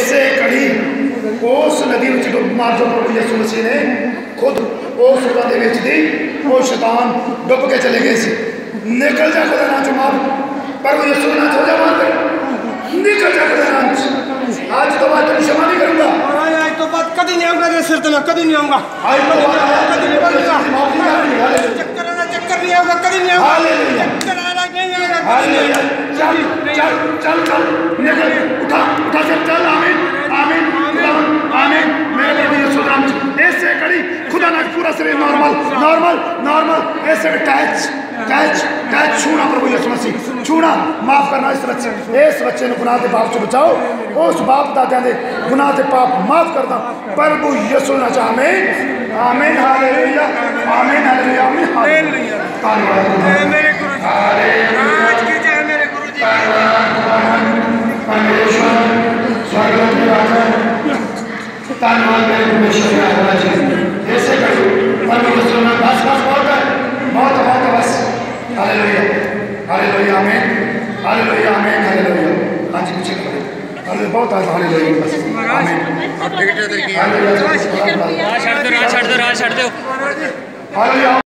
اسے کڑی اس ესე ਕੜੀ ਉਸ ਨਦੀ ਵਿੱਚ ਡੁੱਬ ਮਾਰ ਜੋ ਪ੍ਰਭੂ ਯਿਸੂ ਮਸੀਹ ਨੇ ਖੁਦ ਉਸ ਸੁਰਾਂ ਦੇ ਵਿੱਚ ਦੀ ਉਹ ਸ਼ੈਤਾਨ ਡੁੱਬ ਕੇ ਚਲੇ ਗਏ ਸੀ ਨਿਕਲ ਜਾ ਖੁਦਾ ਨਾ ਚੁਮਾਰ ਪਰ ਯਿਸੂ ਨਾ ਹੋ ਜਾ ਮਾਰ ਨਿਕਲ ਜਾ ਖੁਦਾ آج تو ਤੋਂ ਬਾਅਦ ਤੈਨੂੰ ਸ਼ਮਾ ਨਹੀਂ ਕਰੂੰਗਾ آج تو بعد کدی نہیں آؤں گا تیرے سر تے میں کدی نہیں آؤں گا۔ آج تو بعد کدی نہیں آؤں گا۔ چکر نہ چکر نہیں آؤں گا کدی نہیں آؤں گا۔ چکر آنا نہیں آؤں چل چل چل چل۔ نکل اٹھا اٹھا چل چل آمین۔ ایسے نارمل نارمل نارمل ایسے ٹیچ ٹیچ ٹیچ چھونا پر کوئی مسیح چھونا معاف کرنا اس بچے اس بچے نے گناہ دے باپ سے بچاؤ. اس باپ دادیاں دے گناہ دے پاپ معاف کردا پر وہ یسوع نہ چاہے آمین. ہاللویا آمین ہاللویا آمین ہاللویا میرے گرو جی آج کی جے میرے گرو جی پرمیشور سوگت کی راجہ تانوال میرے ہارے لوہیا میں ہارے لوہیا ہاں جی پیچھے ہارے بہت آتا ہارے لوہیا بس ہارے لوہیا ہارے لوہیا ہارے لوہیا